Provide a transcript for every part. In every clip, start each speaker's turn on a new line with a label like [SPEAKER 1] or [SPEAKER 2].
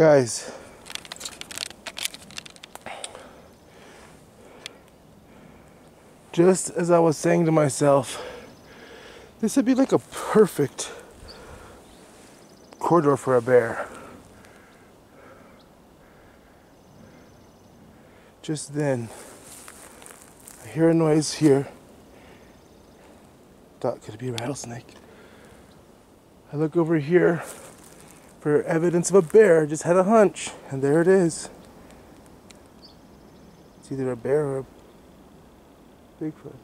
[SPEAKER 1] Guys, just as I was saying to myself, this would be like a perfect corridor for a bear. Just then, I hear a noise here. Thought could it be a rattlesnake? I look over here for evidence of a bear. I Just had a hunch, and there it is. It's either a bear or a Bigfoot.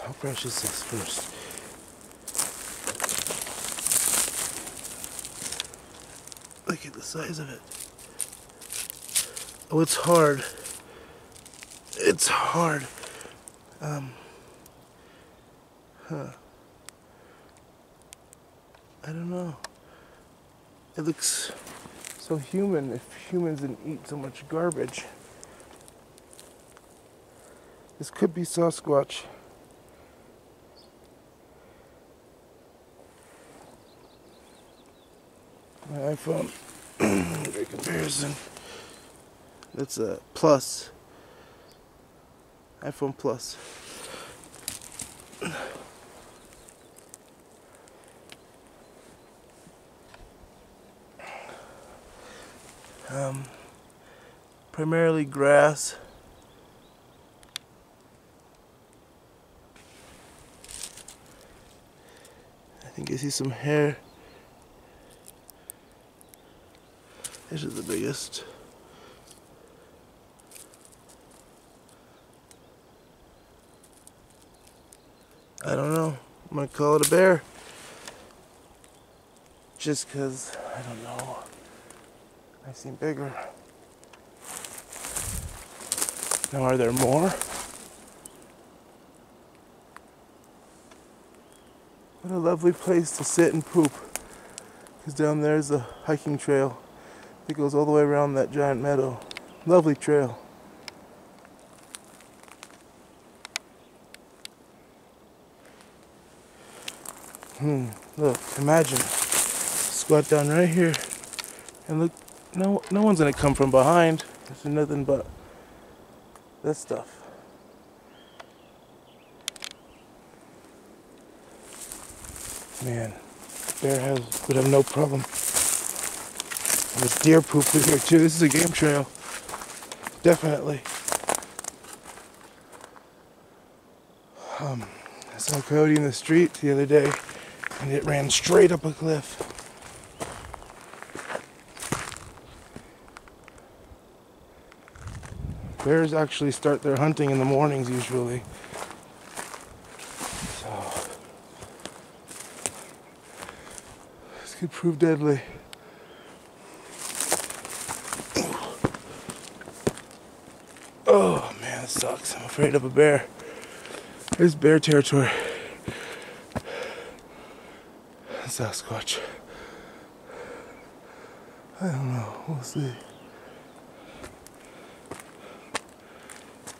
[SPEAKER 1] How fresh is this first? Look at the size of it. Oh, it's hard. It's hard. Um. Huh. I don't know. It looks so human if humans didn't eat so much garbage. This could be Sasquatch. My iPhone, great comparison. That's a plus. iPhone Plus. Um, primarily grass. I think I see some hair. This is the biggest. I don't know. I'm gonna call it a bear. Just because I don't know. I seem bigger. Now, are there more? What a lovely place to sit and poop. Because down there's a hiking trail that goes all the way around that giant meadow. Lovely trail. Hmm, look, imagine. Squat down right here and look no no one's gonna come from behind. There's nothing but this stuff. Man, bear has would have no problem. There's deer poop in here too. This is a game trail. Definitely. Um, I saw a coyote in the street the other day and it ran straight up a cliff. Bears actually start their hunting in the mornings usually. So this could prove deadly. Oh man, this sucks. I'm afraid of a bear. This bear territory. Sasquatch. I don't know. We'll see.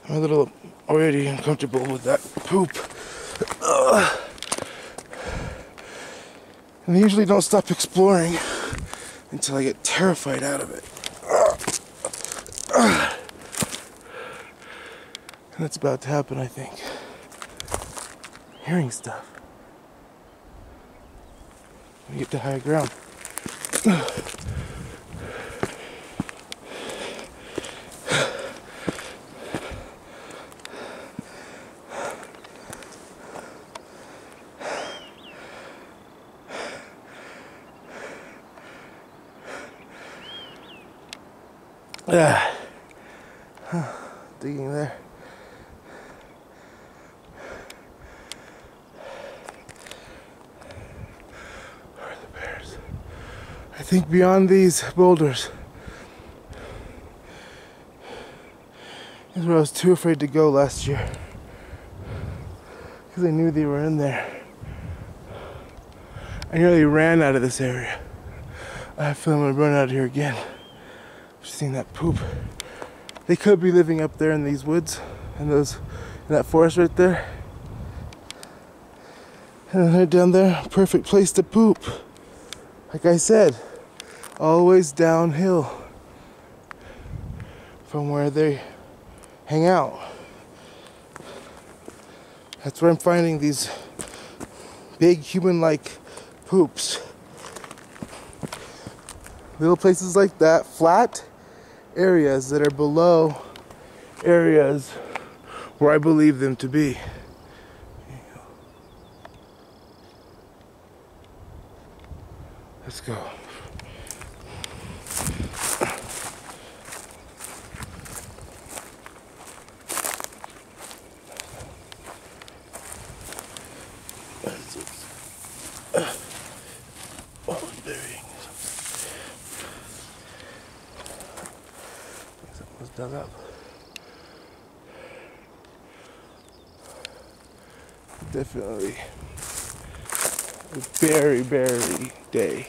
[SPEAKER 1] I'm a little already uncomfortable with that poop. Ugh. And I usually don't stop exploring until I get terrified out of it. And that's about to happen, I think. Hearing stuff. We get to higher ground. Ah. Digging there. Where are the bears? I think beyond these boulders is where I was too afraid to go last year. Because I knew they were in there. I nearly ran out of this area. I feeling I'm gonna run out of here again. Seen that poop. They could be living up there in these woods, in those, in that forest right there. And they're down there, perfect place to poop. like I said, always downhill from where they hang out. That's where I'm finding these big human like poops. Little places like that, flat areas that are below areas where I believe them to be. Let's go. Dug up. Definitely a very, very day.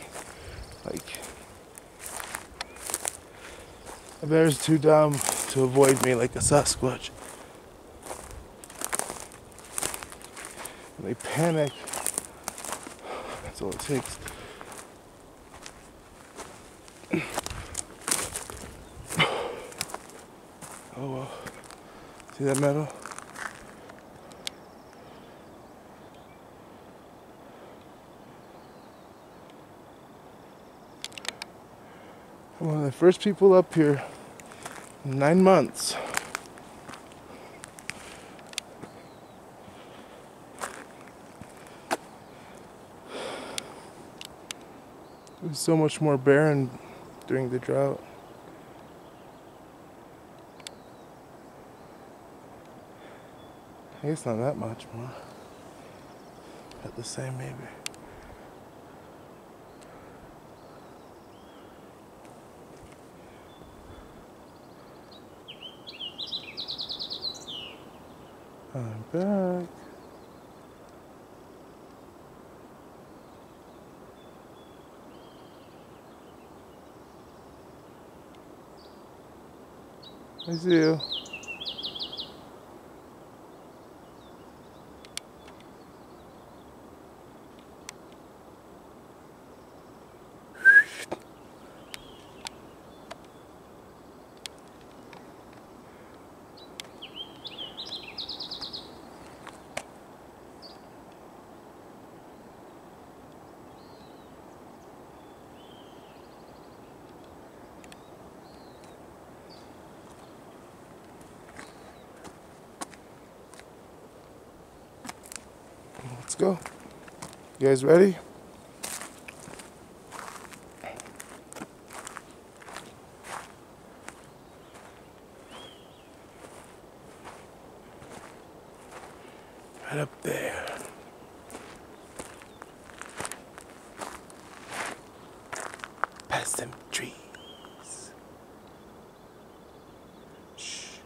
[SPEAKER 1] Like, a bear's too dumb to avoid me like a Sasquatch. And they panic. That's all it takes. Oh well. See that metal? I'm one of the first people up here in nine months. It was so much more barren during the drought. I guess not that much more. About the same, maybe. I'm back. I see you. Let's go. You guys ready? Right up there. Past them trees. Shh.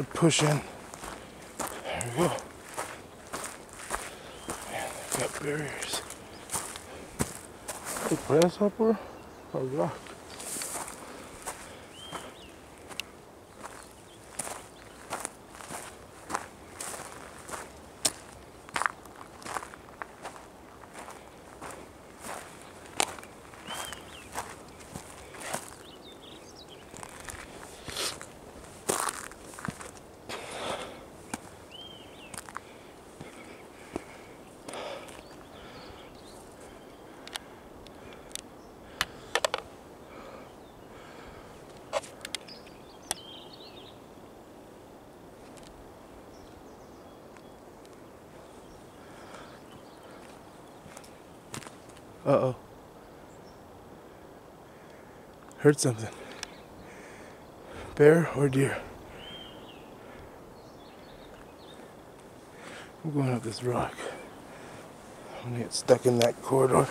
[SPEAKER 1] Push in. There we go. Man, they've got barriers. Press grasshopper or rock? Uh-oh. Heard something. Bear or deer? I'm going up this rock. I'm gonna get stuck in that corridor.